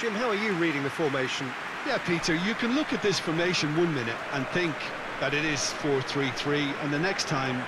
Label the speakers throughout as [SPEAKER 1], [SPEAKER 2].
[SPEAKER 1] Jim, how are you reading the formation?
[SPEAKER 2] Yeah, Peter, you can look at this formation one minute and think that it is 4-3-3, and the next time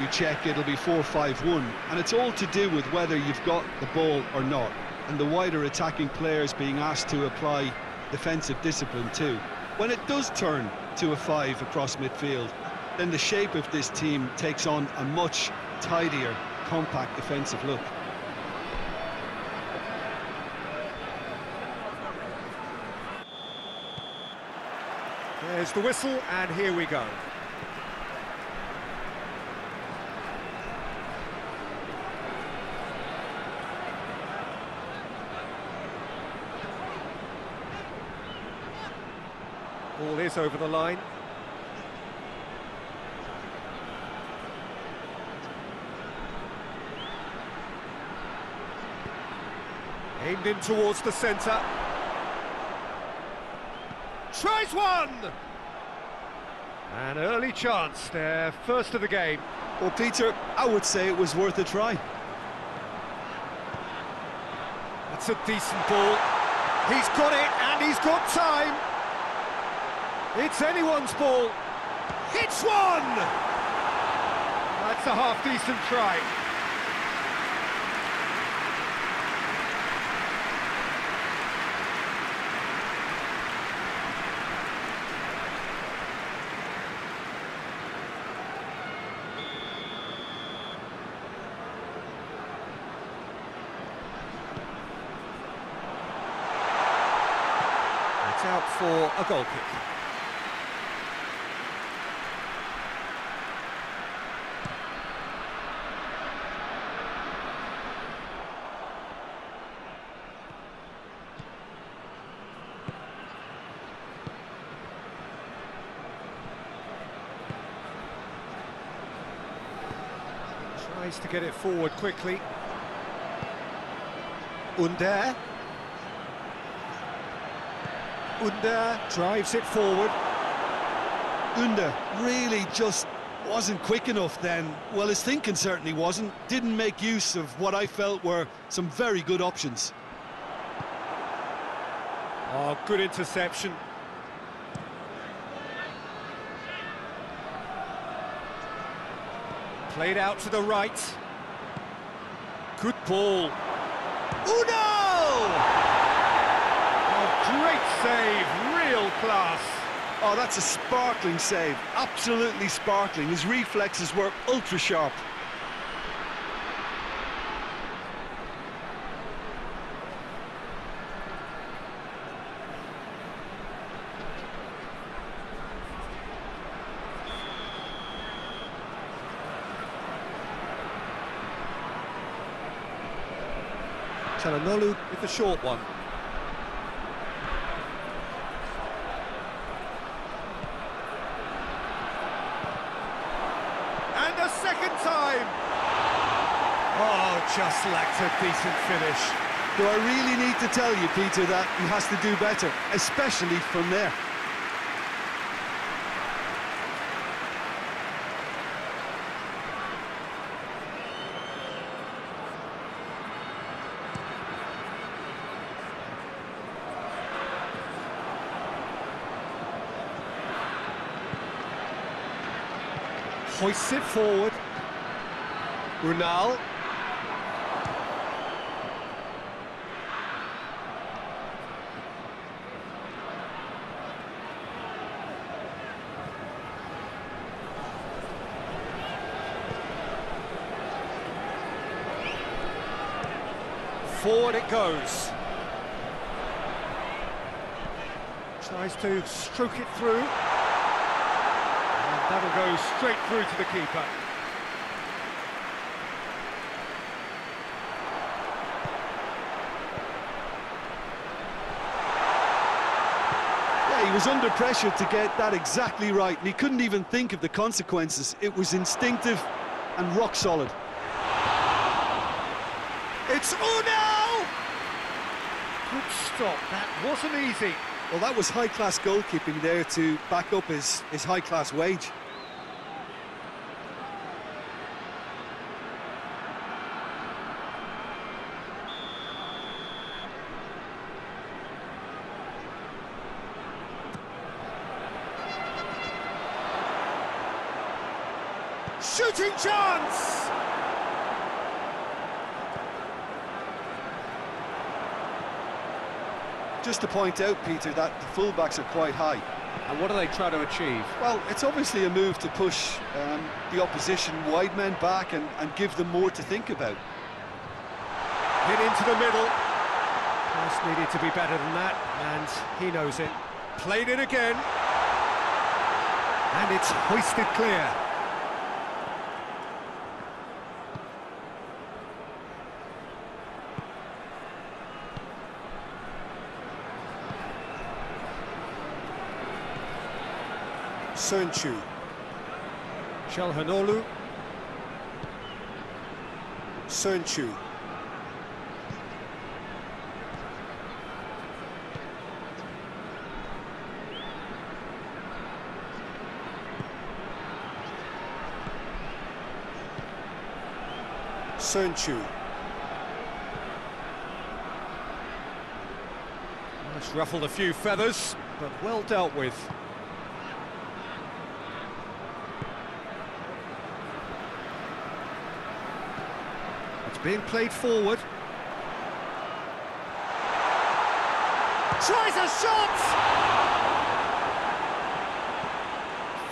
[SPEAKER 2] you check it'll be 4-5-1, and it's all to do with whether you've got the ball or not, and the wider attacking players being asked to apply defensive discipline too. When it does turn to a five across midfield, then the shape of this team takes on a much tidier, compact defensive look.
[SPEAKER 1] There's the whistle, and here we go. Ball is over the line. Aimed in towards the centre. Tries one! An early chance, their first of the game.
[SPEAKER 2] Well, Peter, I would say it was worth a try.
[SPEAKER 1] That's a decent ball. He's got it, and he's got time. It's anyone's ball. Hits one! That's a half-decent try. It's out for a goal kick. Tries to get it forward quickly. Under. Under drives it forward.
[SPEAKER 2] Under really just wasn't quick enough then. Well, his thinking certainly wasn't. Didn't make use of what I felt were some very good options.
[SPEAKER 1] Oh, good interception. Played out to the right. Good ball. Uno! Great save, real class.
[SPEAKER 2] Oh, that's a sparkling save. Absolutely sparkling. His reflexes were ultra sharp.
[SPEAKER 1] Çalhanoğlu with the short one. And a second time! Oh, just a decent finish.
[SPEAKER 2] Do I really need to tell you, Peter, that he has to do better, especially from there?
[SPEAKER 1] Hoists it forward. Runal. Forward it goes. Tries to stroke it through. And that'll go straight through to the keeper.
[SPEAKER 2] Yeah, he was under pressure to get that exactly right, and he couldn't even think of the consequences. It was instinctive and rock solid.
[SPEAKER 1] It's Uno! Good stop, that wasn't easy.
[SPEAKER 2] Well, that was high-class goalkeeping there to back up his, his high-class wage.
[SPEAKER 1] Shooting chance!
[SPEAKER 2] Just to point out, Peter, that the fullbacks are quite high.
[SPEAKER 1] And what do they try to achieve?
[SPEAKER 2] Well, it's obviously a move to push um, the opposition wide men back and, and give them more to think about.
[SPEAKER 1] Hit into the middle. Pass needed to be better than that, and he knows it. Played it again. And it's hoisted clear. Sönchu. Çalhanoğlu. Sönchu. Sönchu. That's ruffled a few feathers, but well dealt with. It's being played forward. Tries a shot!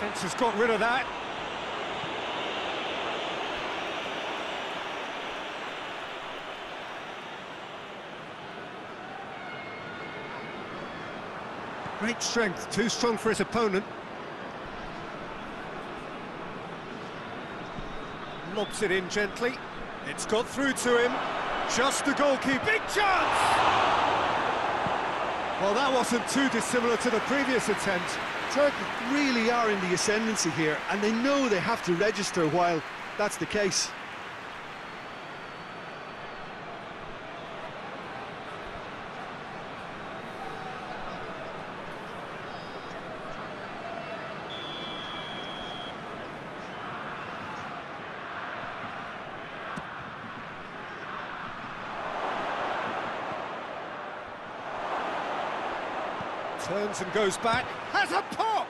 [SPEAKER 1] Fence has got rid of that. Great strength, too strong for his opponent. Lobs it in gently. It's got through to him. Just the goalkeeper. Big chance! Well, that wasn't too dissimilar to the previous attempt.
[SPEAKER 2] Turk really are in the ascendancy here, and they know they have to register while that's the case.
[SPEAKER 1] Turns and goes back. Has a pop!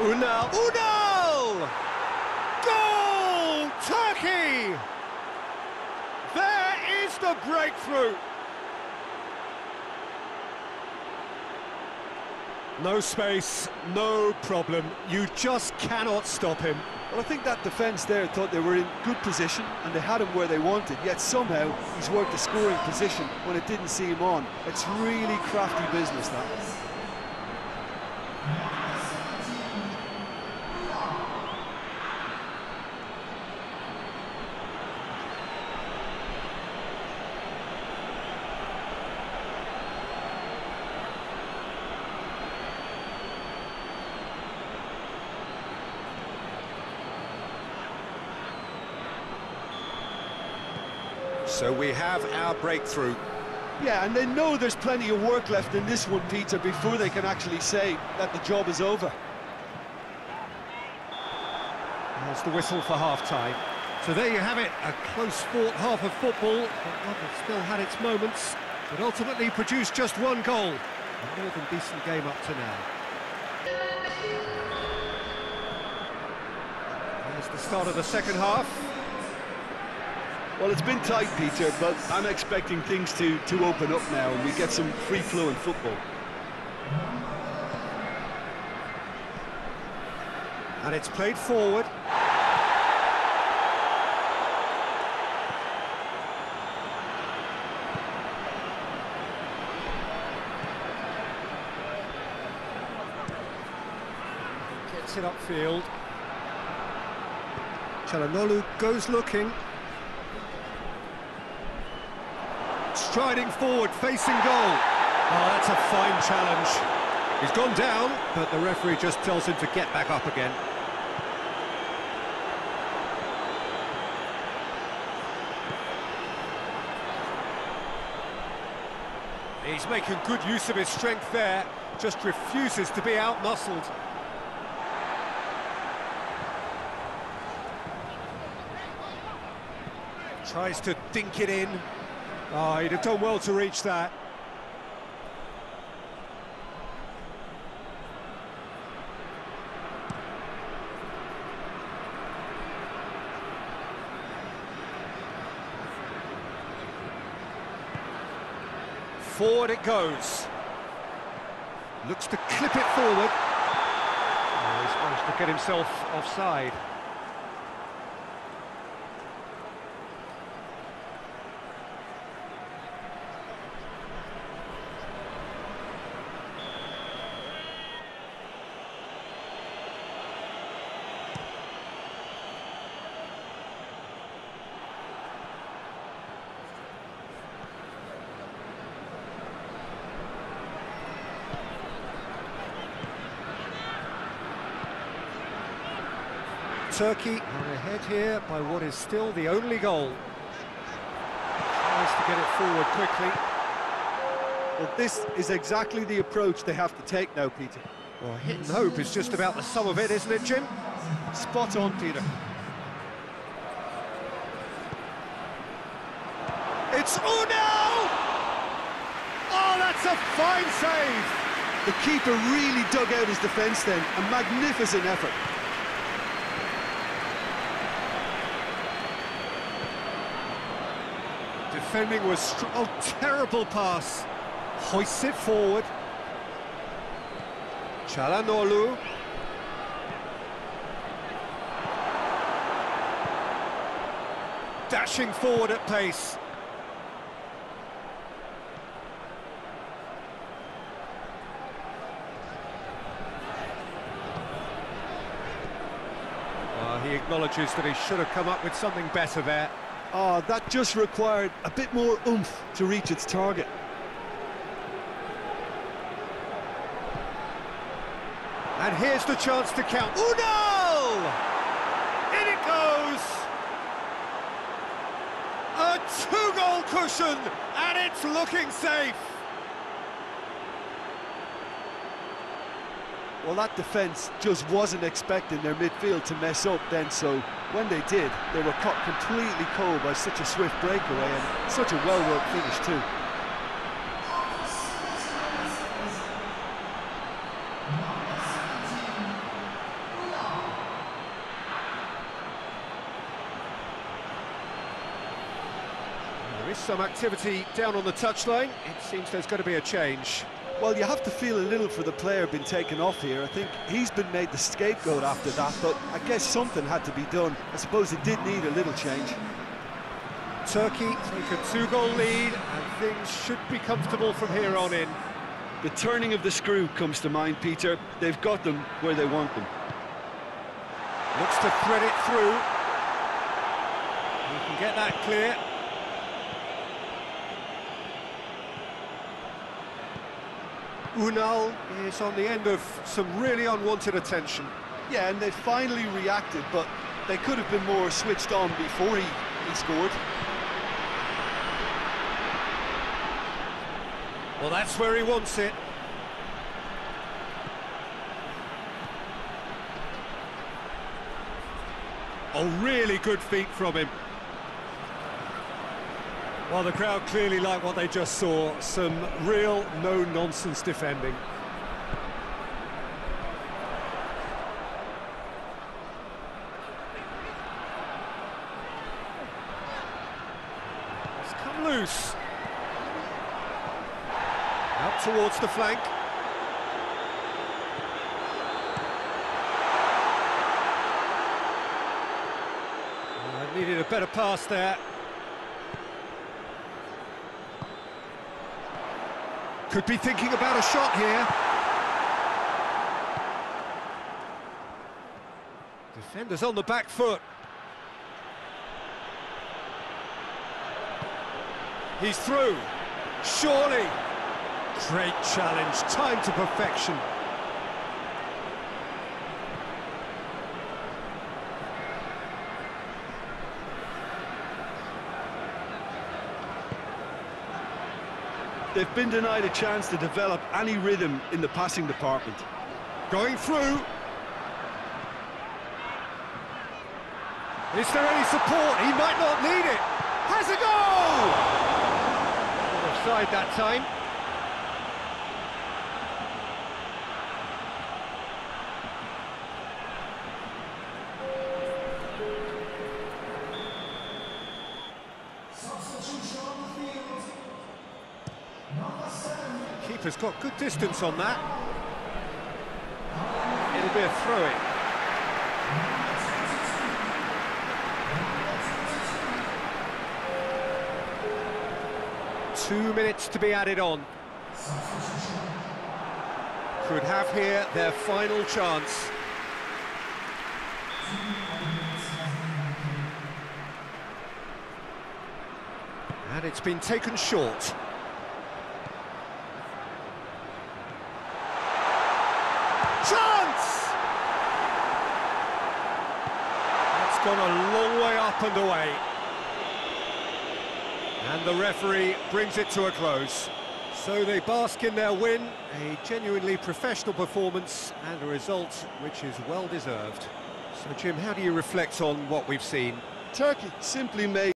[SPEAKER 1] Unal. Unal! Goal! Turkey! There is the breakthrough! No space, no problem. You just cannot stop him.
[SPEAKER 2] Well, I think that defence there thought they were in good position and they had him where they wanted, yet somehow he's worked the scoring position when it didn't see him on. It's really crafty business, that.
[SPEAKER 1] So we have our breakthrough.
[SPEAKER 2] Yeah, and they know there's plenty of work left in this one, Peter, before they can actually say that the job is over.
[SPEAKER 1] There's the whistle for half-time. So there you have it, a close-fought half of football, but one that still had its moments, but ultimately produced just one goal. A more than decent game up to now. There's the start of the second half.
[SPEAKER 2] Well, it's been tight, Peter, but I'm expecting things to, to open up now and we get some free-flowing football.
[SPEAKER 1] And it's played forward. Gets it upfield. Çalhanoğlu goes looking. Striding forward, facing goal. Oh, that's a fine challenge. He's gone down, but the referee just tells him to get back up again. He's making good use of his strength there, just refuses to be out-muscled. Tries to dink it in. Oh, he'd have done well to reach that. Forward it goes. Looks to clip it forward. Oh, he's managed to get himself offside. Turkey are ahead here by what is still the only goal. Tries to get it forward quickly.
[SPEAKER 2] Well, this is exactly the approach they have to take now, Peter.
[SPEAKER 1] Well, hit and hope is just about the sum of it, isn't it, Jim?
[SPEAKER 2] Spot on, Peter.
[SPEAKER 1] It's Uno! Oh, that's a fine save!
[SPEAKER 2] The keeper really dug out his defence then. A magnificent effort.
[SPEAKER 1] Defending was strong. Oh, terrible pass. Hoists it forward. Çalhanoğlu. Dashing forward at pace. Well, he acknowledges that he should have come up with something better there.
[SPEAKER 2] Oh, that just required a bit more oomph to reach its target.
[SPEAKER 1] And here's the chance to count. Unal! In it goes! A two-goal cushion, and it's looking safe.
[SPEAKER 2] Well, that defence just wasn't expecting their midfield to mess up then, so when they did, they were caught completely cold by such a swift breakaway and such a well-worked finish too.
[SPEAKER 1] There is some activity down on the touchline. It seems there's going to be a change.
[SPEAKER 2] Well, you have to feel a little for the player being taken off here. I think he's been made the scapegoat after that, but I guess something had to be done. I suppose it did need a little change.
[SPEAKER 1] Turkey take a two-goal lead, and things should be comfortable from here on in.
[SPEAKER 2] The turning of the screw comes to mind, Peter. They've got them where they want them.
[SPEAKER 1] Looks to thread it through. He can get that clear. Unal is on the end of some really unwanted attention.
[SPEAKER 2] Yeah, and they finally reacted, but they could have been more switched on before he, he scored.
[SPEAKER 1] Well, that's where he wants it. Oh, really good feet from him. Well, the crowd clearly like what they just saw. Some real no-nonsense defending. It's come loose. Out towards the flank. Needed a better pass there. Could be thinking about a shot here. Defenders on the back foot. He's through. Surely. Great challenge, time to perfection.
[SPEAKER 2] They've been denied a chance to develop any rhythm in the passing department.
[SPEAKER 1] Going through. Is there any support? He might not need it. Has a goal! offside that time. Keeper's got good distance on that. It'll be a throw-in. Two minutes to be added on. Could have here their final chance. And it's been taken short. Chance! That's gone a long way up and away. And the referee brings it to a close. So they bask in their win, a genuinely professional performance and a result which is well deserved. So Jim, how do you reflect on what we've seen?
[SPEAKER 2] Turkey simply made